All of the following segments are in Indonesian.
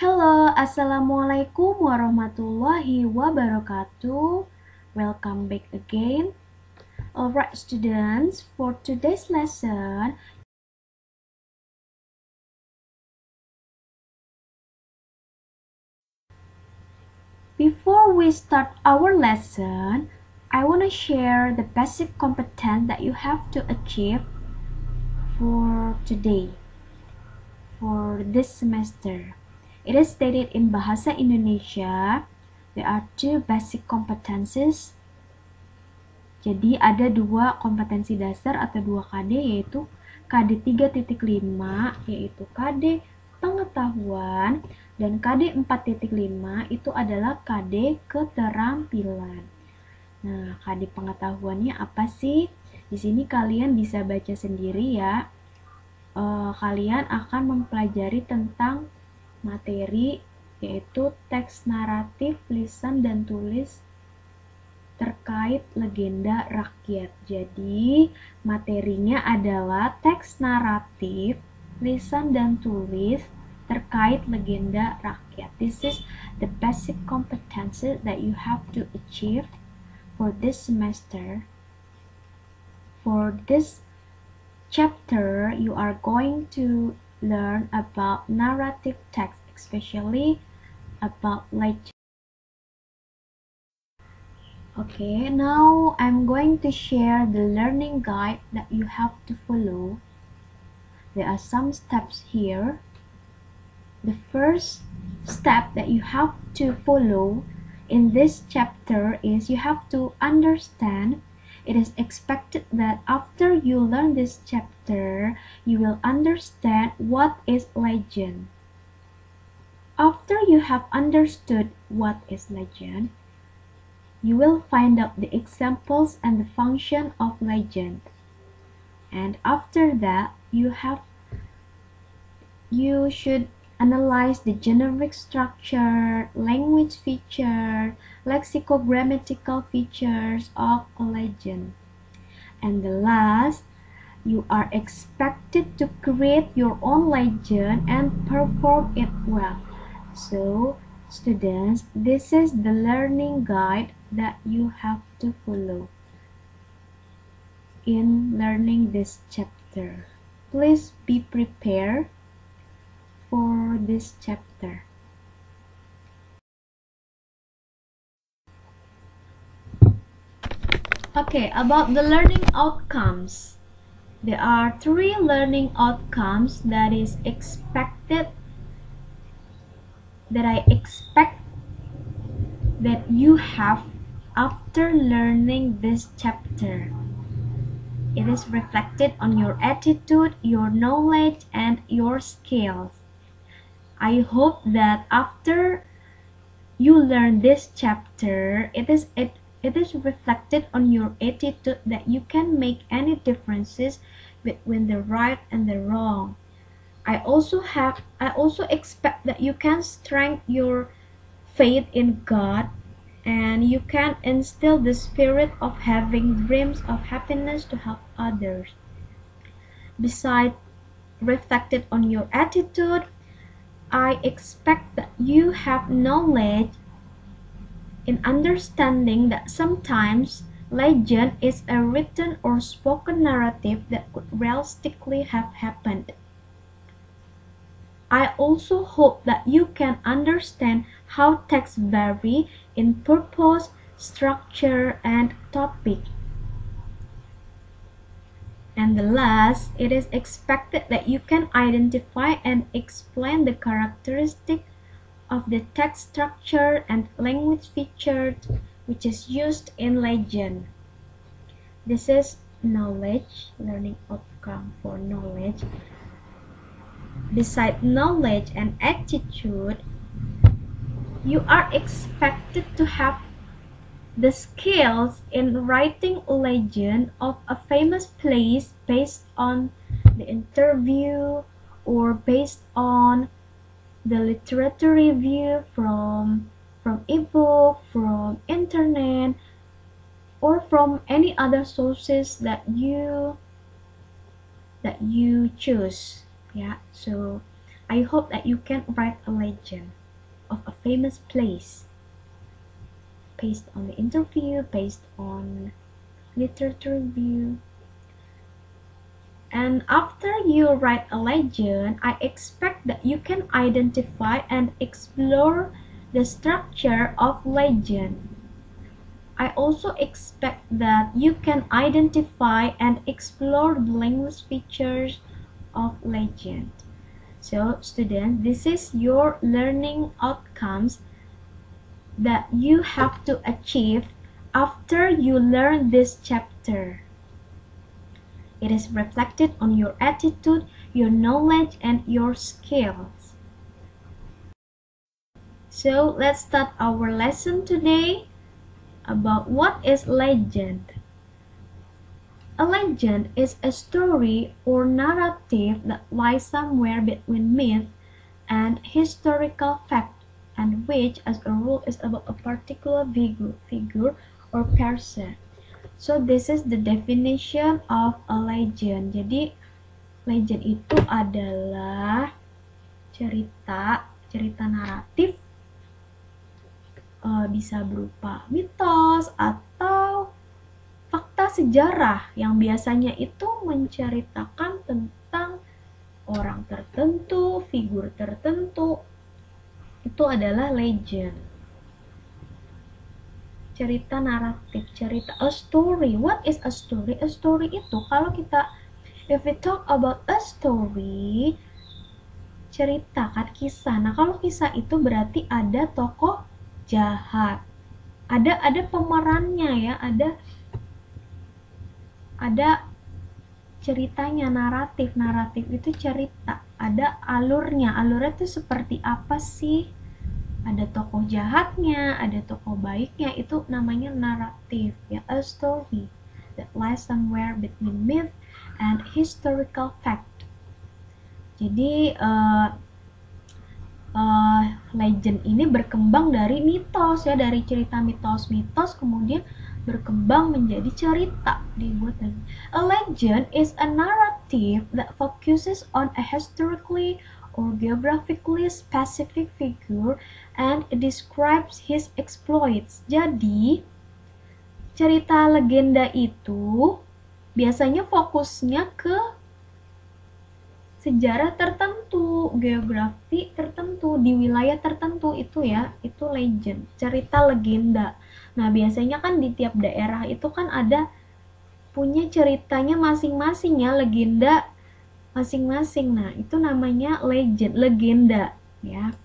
Hello, Assalamualaikum warahmatullahi wabarakatuh. Welcome back again. Alright, students, for today's lesson, before we start our lesson, I want to share the basic competence that you have to achieve for today, for this semester. It is stated in Bahasa Indonesia, there are two basic competences. Jadi ada dua kompetensi dasar atau dua KD yaitu KD 3.5 yaitu KD pengetahuan dan KD 4.5 itu adalah KD keterampilan. Nah, KD pengetahuannya apa sih? Di sini kalian bisa baca sendiri ya. Uh, kalian akan mempelajari tentang materi yaitu teks naratif, lisan dan tulis terkait legenda rakyat. Jadi, materinya adalah teks naratif, lisan dan tulis terkait legenda rakyat. This is the basic competency that you have to achieve for this semester. For this chapter, you are going to learn about narrative text, especially about legend. Okay, now I'm going to share the learning guide that you have to follow. There are some steps here. The first step that you have to follow in this chapter is you have to understand it is expected that after you learn this chapter, you will understand what is legend. After you have understood what is legend, you will find out the examples and the function of legend. And after that, you have you should analyze the generic structure, language feature, lexicogrammatical features of a legend. And the last, you are expected to create your own legend and perform it well. So, students, this is the learning guide that you have to follow in learning this chapter. Please be prepared for this chapter. Okay, about the learning outcomes. There are three learning outcomes that is expected that I expect that you have after learning this chapter. It is reflected on your attitude, your knowledge, and your skills. I hope that after you learn this chapter, it is it it is reflected on your attitude that you can make any differences between the right and the wrong. I also have I also expect that you can strengthen your faith in God and you can instill the spirit of having dreams of happiness to help others. Besides reflected on your attitude, I expect that you have knowledge in understanding that sometimes legend is a written or spoken narrative that could realistically have happened. I also hope that you can understand how texts vary in purpose, structure, and topic. And the last, it is expected that you can identify and explain the characteristic of the text structure and language featured which is used in legend. This is knowledge, learning outcome for knowledge. Beside knowledge and attitude, you are expected to have the skills in writing a legend of a famous place based on the interview or based on the literature review from from ebook from internet or from any other sources that you that you choose. Yeah so I hope that you can write a legend of a famous place based on the interview, based on literature review. And after you write a legend, I expect that you can identify and explore the structure of legend. I also expect that you can identify and explore the language features of legend. So students, this is your learning outcomes that you have to achieve after you learn this chapter. It is reflected on your attitude, your knowledge, and your skills. So let's start our lesson today about what is legend. A legend is a story or narrative that lies somewhere between myth and historical fact and which as a rule is about a particular figure, or person. So this is the definition of a legend. Jadi legend itu adalah cerita, cerita naratif uh, bisa berupa mitos atau fakta sejarah yang biasanya itu menceritakan tentang orang tertentu, figur tertentu. Itu adalah legend. Cerita naratif, cerita a story. What is a story? A story itu kalau kita if we talk about a story cerita kan kisah. Nah, kalau kisah itu berarti ada tokoh jahat. Ada ada pemerannya ya, ada ada ceritanya naratif. Naratif itu cerita. Ada alurnya. Alurnya itu seperti apa sih? Ada tokoh jahatnya ada tokoh baiknya. Itu namanya naratif ya a story that lies somewhere between myth and historical fact. Jadi uh, uh, legend ini berkembang dari mitos ya dari cerita mitos-mitos. Kemudian berkembang menjadi cerita dibuat lagi. A legend is a narrative that focuses on a historically or geographically specific figure and describes his exploits. Jadi, cerita legenda itu biasanya fokusnya ke sejarah tertentu, geografi tertentu di wilayah tertentu itu ya, itu legend, cerita legenda. Nah, biasanya kan di tiap daerah itu kan ada punya ceritanya masing-masing ya, legenda masing-masing. Nah, itu namanya legend, legenda ya.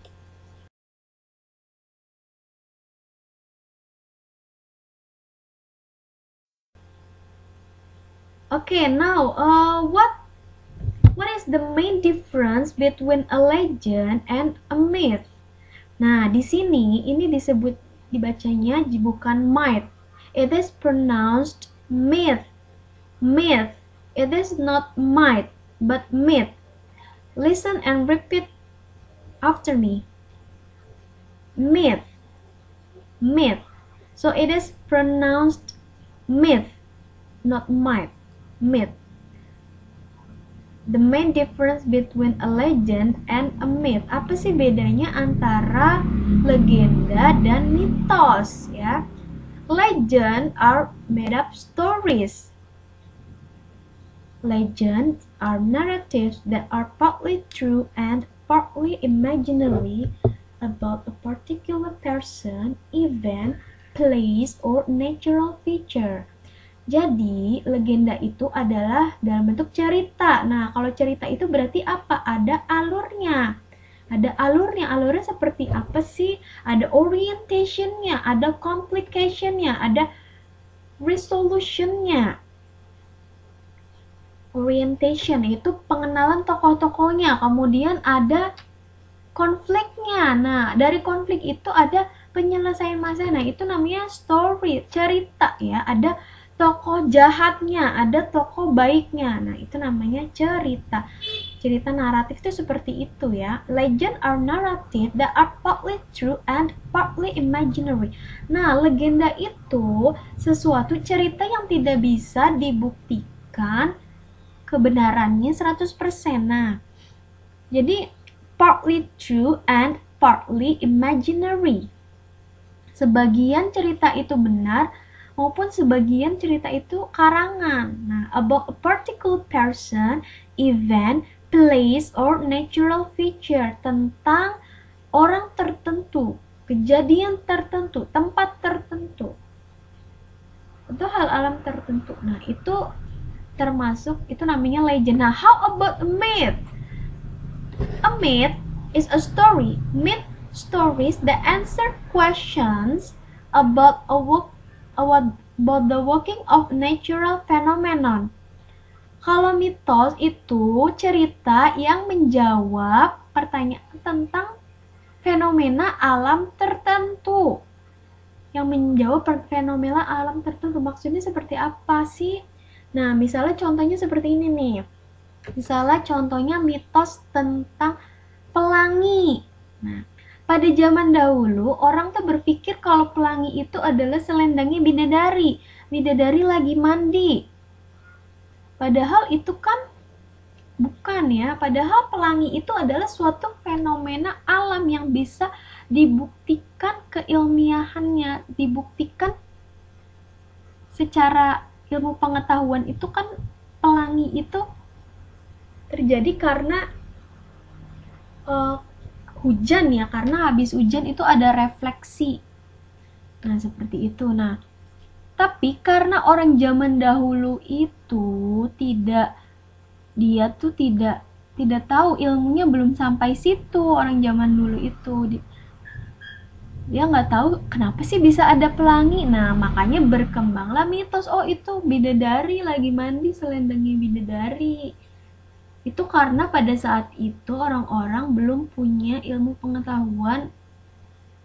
Okay, now uh, what what is the main difference between a legend and a myth? Nah, di sini ini disebut dibacanya bukan might. It is pronounced myth. Myth. It is not might, but myth. Listen and repeat after me. Myth. Myth. So it is pronounced myth, not might. Myth. The main difference between a legend and a myth. Apa sih bedanya antara legenda dan mitos ya? Legend are made up stories. Legends are narratives that are partly true and partly imaginary about a particular person, event, place, or natural feature. Jadi, legenda itu adalah dalam bentuk cerita. Nah, kalau cerita itu berarti apa? Ada alurnya. Ada alurnya. Alurnya seperti apa sih? Ada orientationnya, ada complicationnya, ada resolutionnya. Orientation itu pengenalan tokoh-tokohnya. Kemudian ada konfliknya. Nah, dari konflik itu ada penyelesaian masalah. Nah, itu namanya story, cerita ya. Ada tokoh jahatnya, ada tokoh baiknya. Nah, itu namanya cerita. Cerita naratif itu seperti itu ya. Legend are narrative that are partly true and partly imaginary. Nah, legenda itu sesuatu cerita yang tidak bisa dibuktikan kebenarannya 100%. Nah, jadi partly true and partly imaginary. Sebagian cerita itu benar maupun sebagian cerita itu karangan. Nah, about a particular person, event, place, or natural feature tentang orang tertentu, kejadian tertentu, tempat tertentu, atau hal alam tertentu. Nah, itu termasuk itu namanya legend. Nah, how about a myth? A myth is a story. Myth stories that answer questions about a work, about, the working of natural phenomenon. Kalau mitos itu cerita yang menjawab pertanyaan tentang fenomena alam tertentu. Yang menjawab fenomena alam tertentu maksudnya seperti apa sih? Nah, misalnya contohnya seperti ini nih. Misalnya contohnya mitos tentang pelangi. Nah, pada zaman dahulu orang tuh berpikir kalau pelangi itu adalah selendangnya bidadari. Bidadari lagi mandi. Padahal itu kan bukan ya. Padahal pelangi itu adalah suatu fenomena alam yang bisa dibuktikan keilmiahannya, dibuktikan secara ilmu pengetahuan itu kan pelangi itu terjadi karena uh, hujan ya karena habis hujan itu ada refleksi. Nah seperti itu. Nah tapi karena orang zaman dahulu itu tidak dia tuh tidak tidak tahu ilmunya belum sampai situ orang zaman dulu itu. Dia nggak tahu kenapa sih bisa ada pelangi. Nah makanya berkembanglah mitos oh itu bidadari lagi mandi selendangnya bidadari itu karena pada saat itu orang-orang belum punya ilmu pengetahuan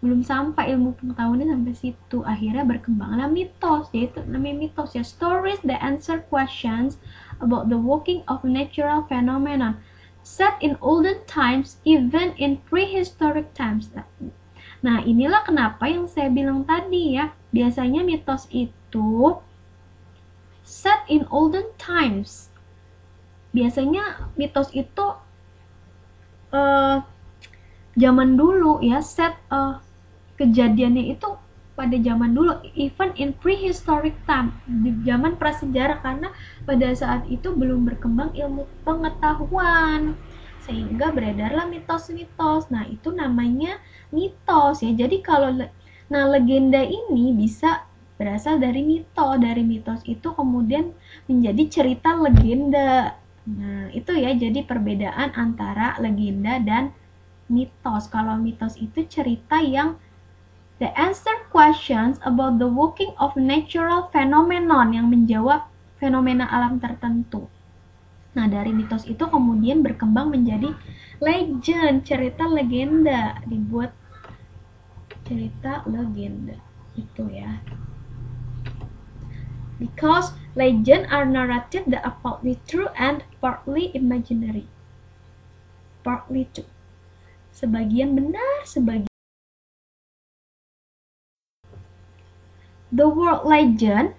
belum sampai ilmu pengetahuannya sampai situ. Akhirnya berkembanglah mitos yaitu namanya mitos ya stories that answer questions about the working of natural phenomena set in olden times even in prehistoric times. Nah inilah kenapa yang saya bilang tadi ya biasanya mitos itu set in olden times biasanya mitos itu uh, zaman dulu ya set uh, kejadiannya itu pada zaman dulu even in prehistoric time di zaman prasejarah karena pada saat itu belum berkembang ilmu pengetahuan. Sehingga beredarlah mitos-mitos. Nah itu namanya mitos ya. Jadi kalau nah legenda ini bisa berasal dari mitos dari mitos itu kemudian menjadi cerita legenda nah itu ya jadi perbedaan antara legenda dan mitos kalau mitos itu cerita yang The answer questions about the working of natural phenomenon yang menjawab fenomena alam tertentu. Nah, dari mitos itu kemudian berkembang menjadi legend, cerita legenda, dibuat cerita legenda. Itu ya. Because legend are narrative that are partly true and partly imaginary. Partly true. Sebagian benar, sebagian the word legend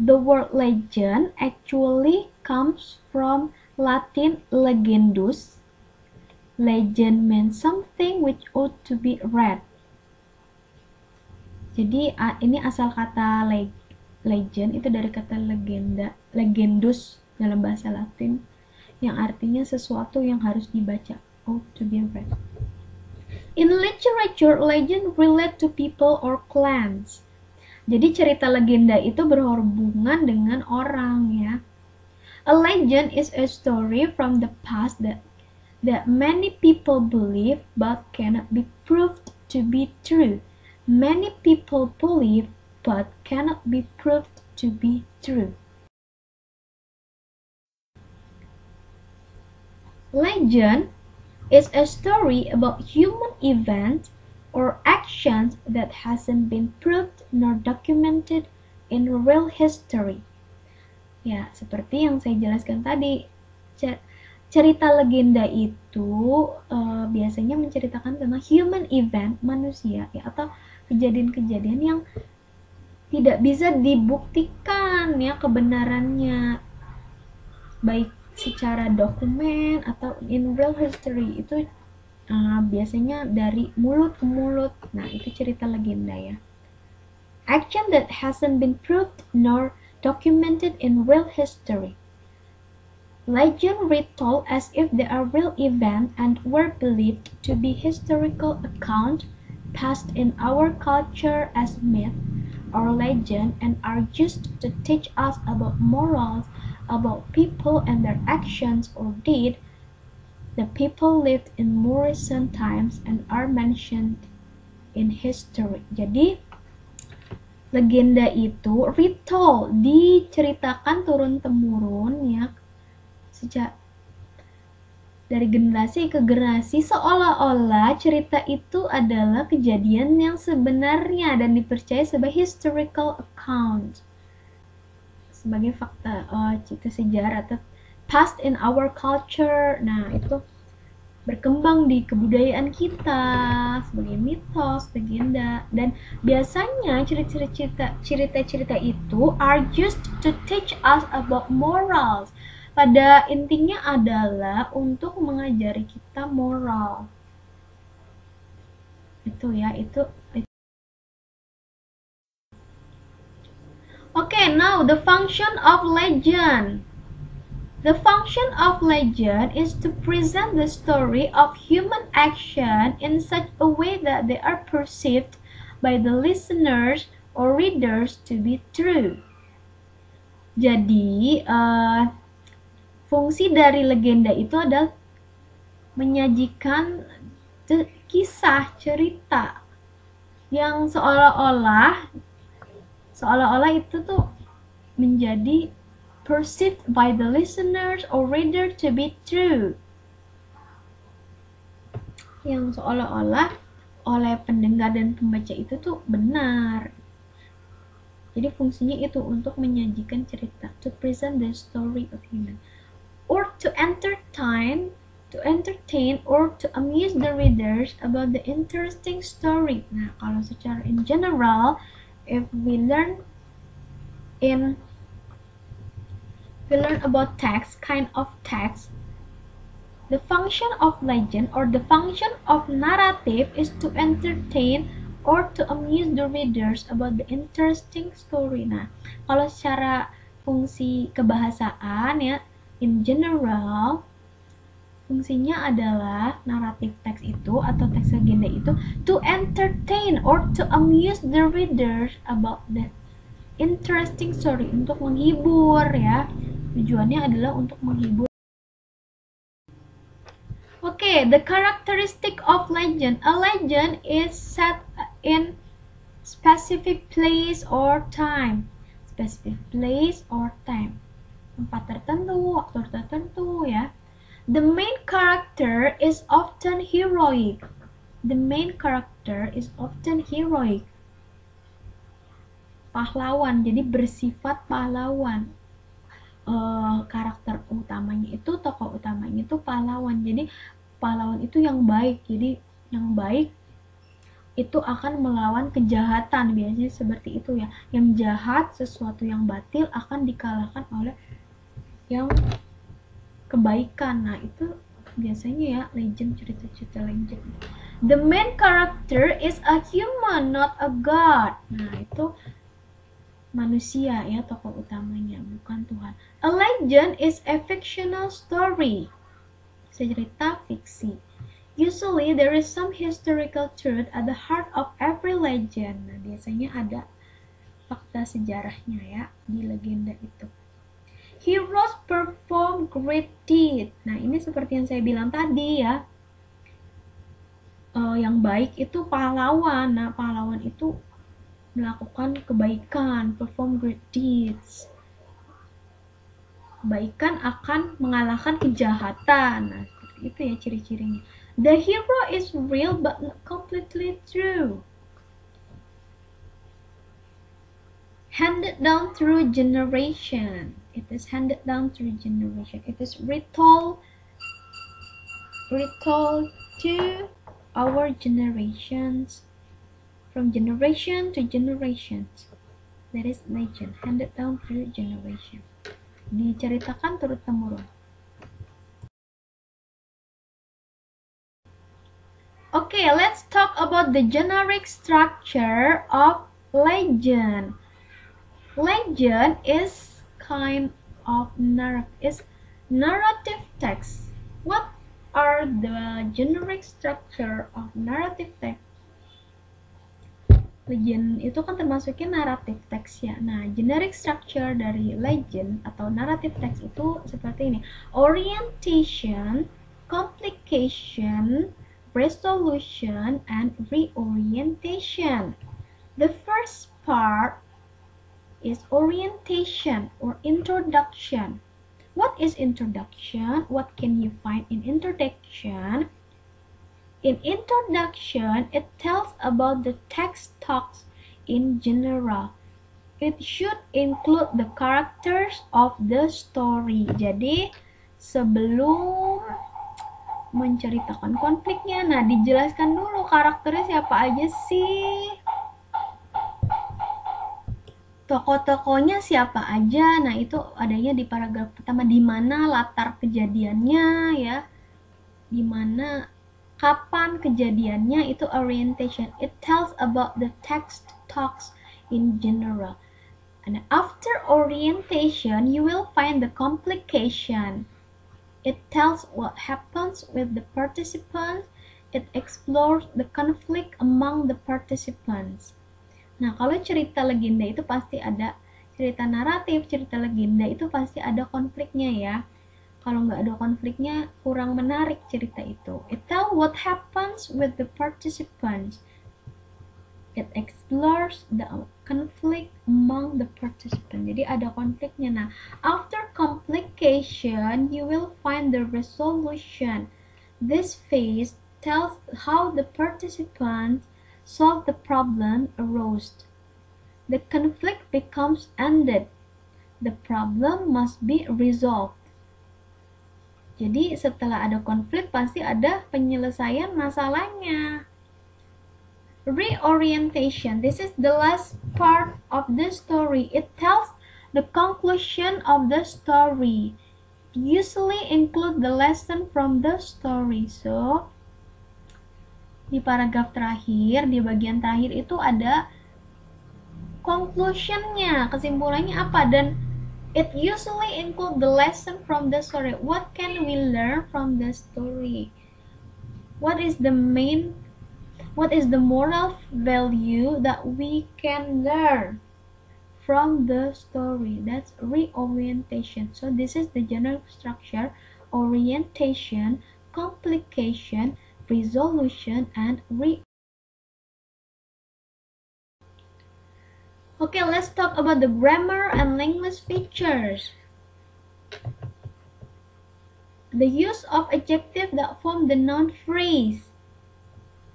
the word legend actually comes from Latin legendus. Legend means something which ought to be read. Jadi ini asal kata leg legend itu dari kata legenda, legendus dalam bahasa Latin yang artinya sesuatu yang harus dibaca, ought to be read. In literature, legend relate to people or clans. Jadi cerita legenda itu berhubungan dengan orang ya. A legend is a story from the past that that many people believe but cannot be proved to be true. Many people believe but cannot be proved to be true. Legend is a story about human events or actions that hasn't been proved nor documented in real history. Ya, seperti yang saya jelaskan tadi, cerita legenda itu uh, biasanya menceritakan tentang human event manusia ya atau kejadian-kejadian yang tidak bisa dibuktikan ya kebenarannya baik secara dokumen atau in real history itu uh, biasanya dari mulut ke mulut. Nah, itu cerita legenda ya. Action that hasn't been proved nor documented in real history. Legend retold as if they are real events and were believed to be historical accounts passed in our culture as myth or legend and are used to teach us about morals, about people and their actions or deed. The people lived in more recent times and are mentioned in history. Jadi legenda itu retold diceritakan turun temurun ya sejak dari generasi ke generasi seolah-olah cerita itu adalah kejadian yang sebenarnya dan dipercaya sebagai historical account sebagai fakta uh, cerita sejarah atau past in our culture. Nah itu berkembang di kebudayaan kita sebagai mitos, legenda dan biasanya cerita-cerita cerita-cerita itu are used to teach us about morals pada intinya adalah untuk mengajari kita moral itu ya itu, itu. Okay, now the function of legend. The function of legend is to present the story of human action in such a way that they are perceived by the listeners or readers to be true. Jadi, uh, fungsi dari legenda itu adalah menyajikan kisah cerita yang seolah-olah seolah-olah itu tuh menjadi perceived by the listeners or reader to be true. Yang seolah-olah oleh pendengar dan pembaca itu tuh benar. Jadi fungsinya itu untuk menyajikan cerita to present the story of human to entertain to entertain or to amuse the readers about the interesting story. Nah, kalau secara in general, if we learn in we learn about text, kind of text, the function of legend or the function of narrative is to entertain or to amuse the readers about the interesting story. Nah, kalau secara fungsi kebahasaan ya, in general fungsinya adalah naratif teks itu atau teks legenda itu to entertain or to amuse the readers about the interesting story untuk menghibur ya tujuannya adalah untuk menghibur Okay, the characteristic of legend. A legend is set in specific place or time. Specific place or time tempat tertentu, waktu tertentu ya. The main character is often heroic. The main character is often heroic. Pahlawan, jadi bersifat pahlawan. Uh, karakter utamanya itu tokoh utamanya itu pahlawan. Jadi pahlawan itu yang baik. Jadi yang baik itu akan melawan kejahatan biasanya seperti itu ya yang jahat sesuatu yang batil akan dikalahkan oleh yang kebaikan. Nah itu biasanya ya legend cerita-cerita legend. The main character is a human not a god. Nah itu manusia ya tokoh utamanya bukan Tuhan. A legend is a fictional story. Cerita fiksi. Usually there is some historical truth at the heart of every legend. Nah biasanya ada fakta sejarahnya ya di legenda itu Heroes perform great deed. Nah, ini seperti yang saya bilang tadi ya. Uh, yang baik itu pahlawan. Nah, pahlawan itu melakukan kebaikan, perform great deeds. Kebaikan akan mengalahkan kejahatan. Nah, itu ya ciri-cirinya. The hero is real but not completely true. Handed down through generation. It is handed down through generation. It is retold, retold to our generations, from generation to generations. That is legend, handed down through generation. Diceritakan turut temurun. Okay, let's talk about the generic structure of legend. Legend is kind of narrative is narrative text. What are the generic structure of narrative text? Legend itu kan termasuknya naratif teks ya. Nah, generic structure dari legend atau narrative text itu seperti ini. Orientation, complication, resolution, and reorientation. The first part is orientation or introduction. What is introduction? What can you find in introduction? In introduction, it tells about the text talks in general. It should include the characters of the story. Jadi, sebelum menceritakan konfliknya, nah dijelaskan dulu karakternya siapa aja sih. Tokoh-tokohnya siapa aja. Nah, itu adanya di paragraf pertama di mana latar kejadiannya ya. Di mana kapan kejadiannya itu orientation. It tells about the text talks in general. And after orientation you will find the complication. It tells what happens with the participants. It explores the conflict among the participants nah kalau cerita legenda itu pasti ada cerita naratif cerita legenda itu pasti ada konfliknya ya kalau nggak ada konfliknya kurang menarik cerita itu. It tell what happens with the participants. It explores the conflict among the participants. Jadi ada konfliknya. Nah, after complication, you will find the resolution. This phase tells how the participants solve the problem arose. The conflict becomes ended. The problem must be resolved. Jadi setelah ada konflik pasti ada penyelesaian masalahnya. Reorientation. This is the last part of the story. It tells the conclusion of the story. Usually include the lesson from the story. So, di paragraf terakhir, di bagian terakhir itu ada conclusionnya, kesimpulannya apa dan It usually includes the lesson from the story. What can we learn from the story? What is the main what is the moral value that we can learn from the story? That's reorientation. So this is the general structure, orientation, complication, resolution, and re Okay, let's talk about the grammar and language features. The use of adjective that form the noun phrase.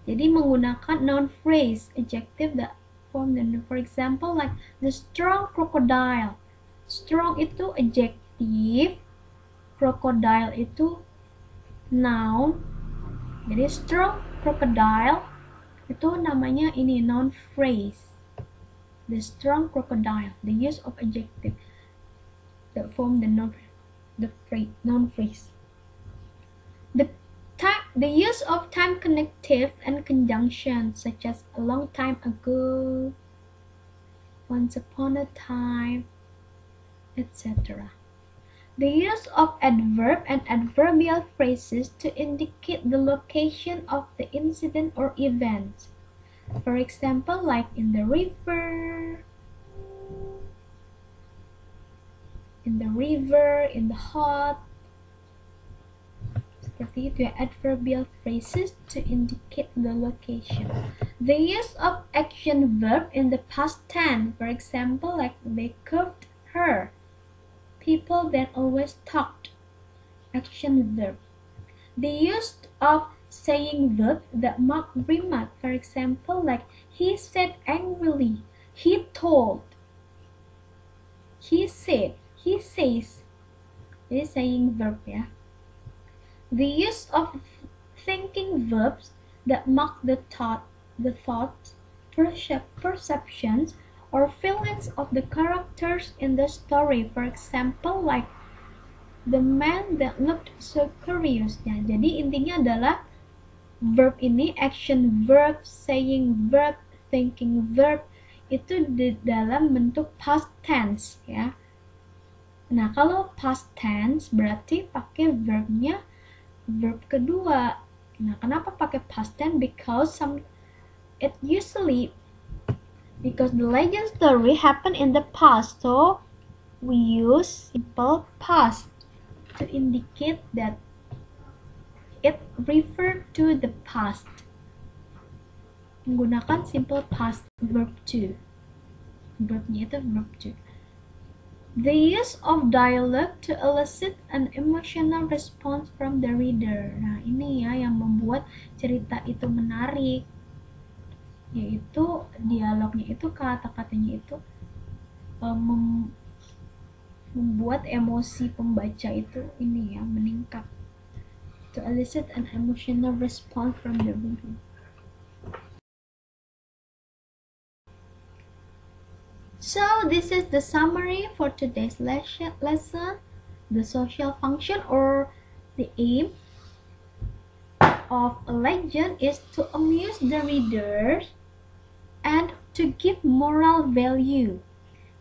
Jadi menggunakan noun phrase, adjective that form the noun. For example, like the strong crocodile. Strong itu adjective, crocodile itu noun. Jadi strong crocodile itu namanya ini noun phrase the strong crocodile, the use of adjective that form the non the phrase non phrase. The time the use of time connective and conjunction such as a long time ago, once upon a time, etc. The use of adverb and adverbial phrases to indicate the location of the incident or event for example, like in the river, in the river, in the hot. Seperti itu ya, adverbial phrases to indicate the location. The use of action verb in the past tense, for example, like they curved her. People that always talked. Action verb. The use of saying verbs that mark remark. For example, like he said angrily, he told, he said, he says. Is saying verb, yeah. The use of thinking verbs that mark the thought, the thoughts, percep perceptions, or feelings of the characters in the story. For example, like the man that looked so curious. Ya, jadi intinya adalah verb ini action verb, saying verb, thinking verb itu di dalam bentuk past tense ya. Nah, kalau past tense berarti pakai verbnya verb kedua. Nah, kenapa pakai past tense? Because some it usually because the legend story happened in the past, so we use simple past to indicate that it referred to the past. Menggunakan simple past verb to. Verbnya itu verb to. The use of dialogue to elicit an emotional response from the reader. Nah, ini ya yang membuat cerita itu menarik. Yaitu dialognya itu kata-katanya itu um, membuat emosi pembaca itu ini ya meningkat to elicit an emotional response from the reader. So this is the summary for today's lesson. The social function or the aim of a legend is to amuse the readers and to give moral value.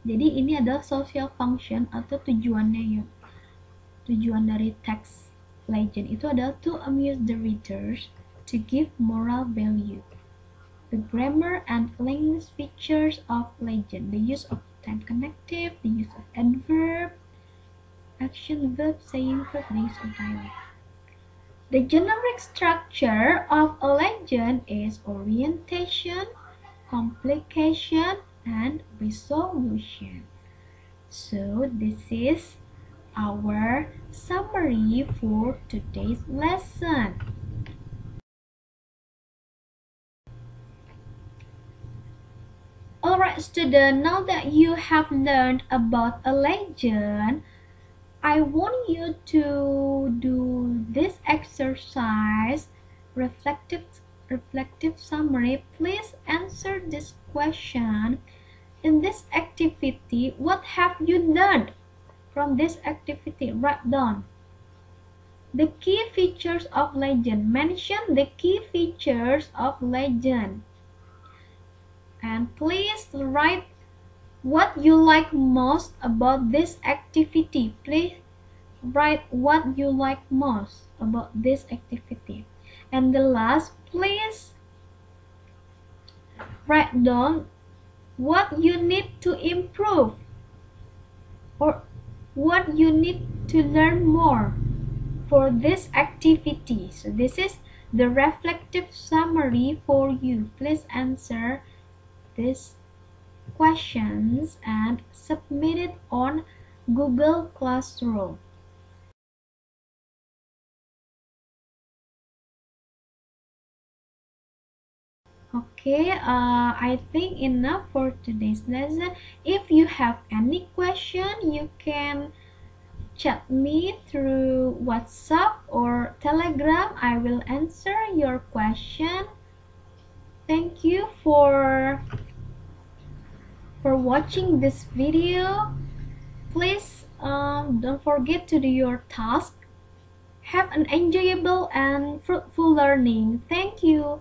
Jadi ini adalah social function atau tujuannya ya. Tujuan dari teks legend itu adalah to amuse the readers, to give moral value. The grammar and language features of legend, the use of time connective, the use of adverb, action verb, saying verb, the use of dialogue. The generic structure of a legend is orientation, complication, and resolution. So this is our summary for today's lesson. Alright student, now that you have learned about a legend, I want you to do this exercise, reflective, reflective summary. Please answer this question. In this activity, what have you learned from this activity? Write down. The key features of legend. Mention the key features of legend. And please write what you like most about this activity. Please write what you like most about this activity. And the last, please write down what you need to improve or what you need to learn more for this activity. So this is the reflective summary for you. Please answer these questions and submit it on Google Classroom. Okay, uh, I think enough for today's lesson. If you have any question, you can chat me through WhatsApp or Telegram. I will answer your question. Thank you for for watching this video. Please um, don't forget to do your task. Have an enjoyable and fruitful learning. Thank you.